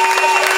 Yeah.